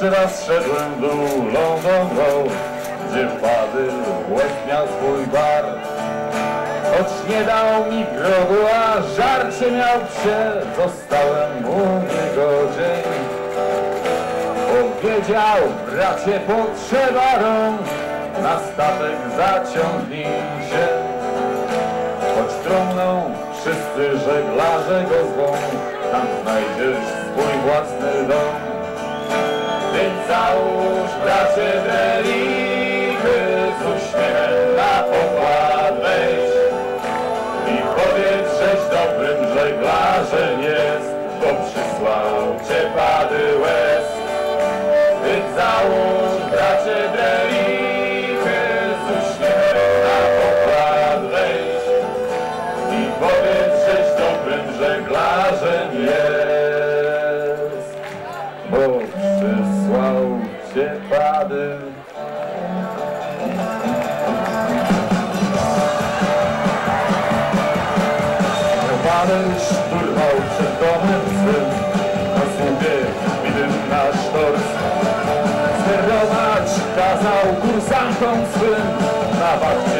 Pierwszy raz szedłem dół Road, gdzie wpady łeb miał swój bar. Choć nie dał mi grobu, a żarcie miał psie, zostałem mu niegodzień. Powiedział, bracie, potrzeba rąk, na statek zaciągnij się. Choć trąbną wszyscy żeglarze go zwą, tam znajdziesz swój własny dom. Saúde. Pady. Panem szturwał przed domem swym, na słupie wbitym na sztorc. Sterować kazał kursantom swym, na wachcie